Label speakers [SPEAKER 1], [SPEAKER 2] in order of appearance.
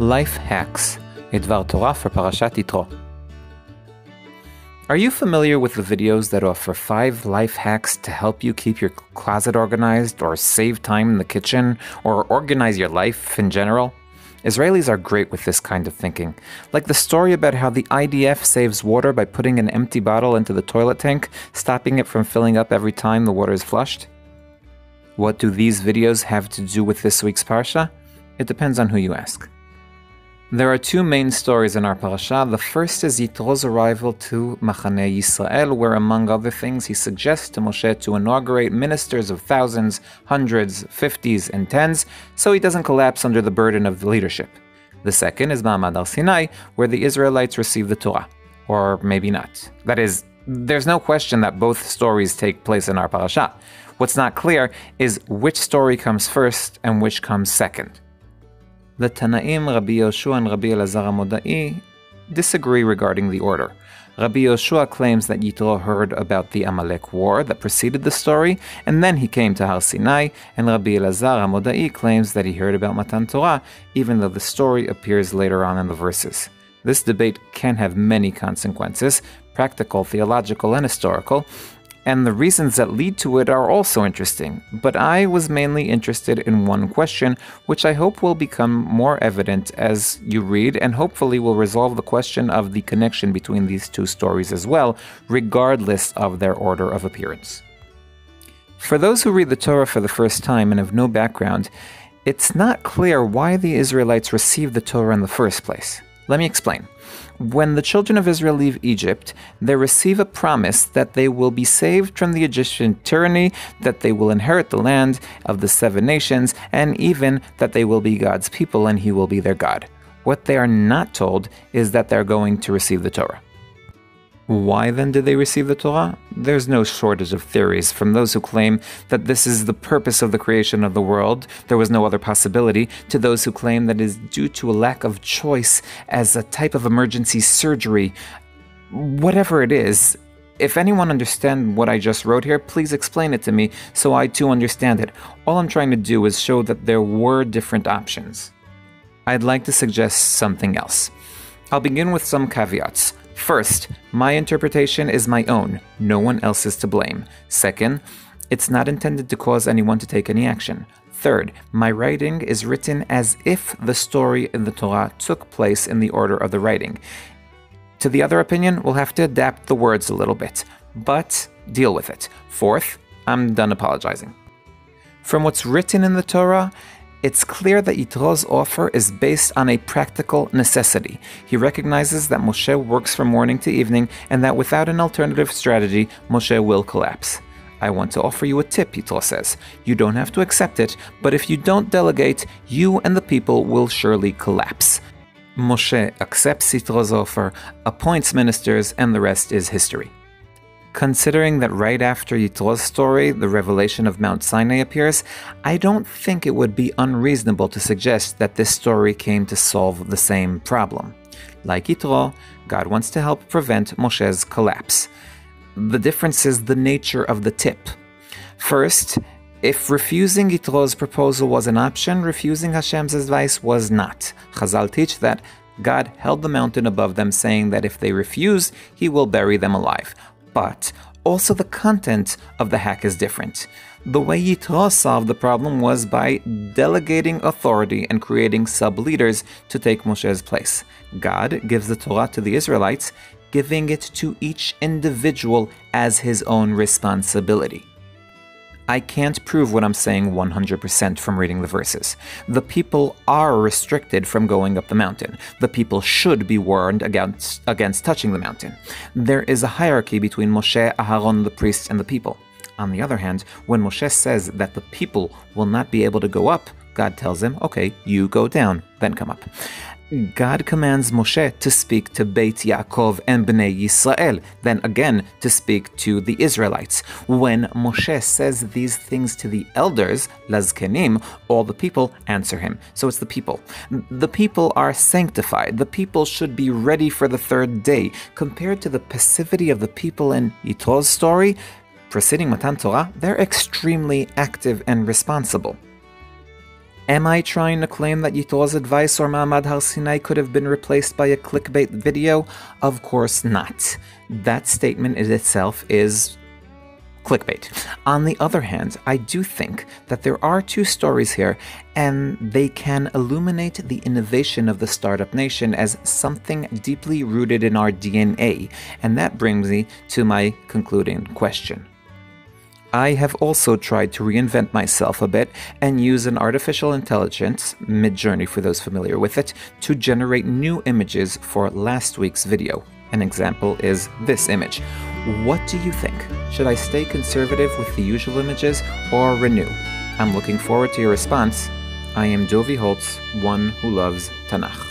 [SPEAKER 1] Life Hacks, a Dvar Torah for Parashat Yitro. Are you familiar with the videos that offer five life hacks to help you keep your closet organized, or save time in the kitchen, or organize your life in general? Israelis are great with this kind of thinking, like the story about how the IDF saves water by putting an empty bottle into the toilet tank, stopping it from filling up every time the water is flushed. What do these videos have to do with this week's Parsha? It depends on who you ask. There are two main stories in our parasha. The first is Yitro's arrival to Machane Yisrael, where, among other things, he suggests to Moshe to inaugurate ministers of thousands, hundreds, fifties, and tens, so he doesn't collapse under the burden of the leadership. The second is Ma'amad Har Sinai, where the Israelites receive the Torah. Or maybe not. That is, there's no question that both stories take place in our parasha. What's not clear is which story comes first and which comes second. The Tanaim Rabbi Yoshua and Rabbi Elazar Modai disagree regarding the order. Rabbi Yoshua claims that Yitro heard about the Amalek war that preceded the story, and then he came to Har Sinai, and Rabbi Elazar Modai claims that he heard about Matan Torah, even though the story appears later on in the verses. This debate can have many consequences practical, theological, and historical, and the reasons that lead to it are also interesting, but I was mainly interested in one question, which I hope will become more evident as you read, and hopefully will resolve the question of the connection between these two stories as well, regardless of their order of appearance. For those who read the Torah for the first time and have no background, it's not clear why the Israelites received the Torah in the first place. Let me explain. When the children of Israel leave Egypt, they receive a promise that they will be saved from the Egyptian tyranny, that they will inherit the land of the seven nations, and even that they will be God's people and He will be their God. What they are not told is that they're going to receive the Torah. Why then did they receive the Torah? There's no shortage of theories from those who claim that this is the purpose of the creation of the world, there was no other possibility, to those who claim that it is due to a lack of choice as a type of emergency surgery. Whatever it is, if anyone understands what I just wrote here, please explain it to me so I too understand it. All I'm trying to do is show that there were different options. I'd like to suggest something else. I'll begin with some caveats. First, my interpretation is my own, no one else is to blame. Second, it's not intended to cause anyone to take any action. Third, my writing is written as if the story in the Torah took place in the order of the writing. To the other opinion, we'll have to adapt the words a little bit, but deal with it. Fourth, I'm done apologizing. From what's written in the Torah, it's clear that Yitro's offer is based on a practical necessity. He recognizes that Moshe works from morning to evening and that without an alternative strategy, Moshe will collapse. I want to offer you a tip, Yitro says. You don't have to accept it, but if you don't delegate, you and the people will surely collapse. Moshe accepts Yitro's offer, appoints ministers, and the rest is history. Considering that right after Yitro's story, the revelation of Mount Sinai appears, I don't think it would be unreasonable to suggest that this story came to solve the same problem. Like Yitro, God wants to help prevent Moshe's collapse. The difference is the nature of the tip. First, if refusing Yitro's proposal was an option, refusing Hashem's advice was not. Chazal teach that God held the mountain above them, saying that if they refuse, he will bury them alive but also the content of the hack is different. The way Yitro solved the problem was by delegating authority and creating sub leaders to take Moshe's place. God gives the Torah to the Israelites, giving it to each individual as his own responsibility. I can't prove what I'm saying 100% from reading the verses. The people are restricted from going up the mountain. The people should be warned against, against touching the mountain. There is a hierarchy between Moshe, Aharon, the priests, and the people. On the other hand, when Moshe says that the people will not be able to go up, God tells him, okay, you go down, then come up. God commands Moshe to speak to Beit Yaakov and Bnei Yisrael, then again to speak to the Israelites. When Moshe says these things to the elders, Lazkenim, all the people answer him. So it's the people. The people are sanctified. The people should be ready for the third day. Compared to the passivity of the people in Yitro's story, preceding Matan Torah, they're extremely active and responsible. Am I trying to claim that Yitro's advice or Ma'amad Har Sinai could have been replaced by a clickbait video? Of course not. That statement in itself is clickbait. On the other hand, I do think that there are two stories here, and they can illuminate the innovation of the startup nation as something deeply rooted in our DNA. And that brings me to my concluding question. I have also tried to reinvent myself a bit and use an artificial intelligence, Midjourney for those familiar with it, to generate new images for last week's video. An example is this image. What do you think? Should I stay conservative with the usual images or renew? I'm looking forward to your response. I am Dovi Holtz, one who loves Tanakh.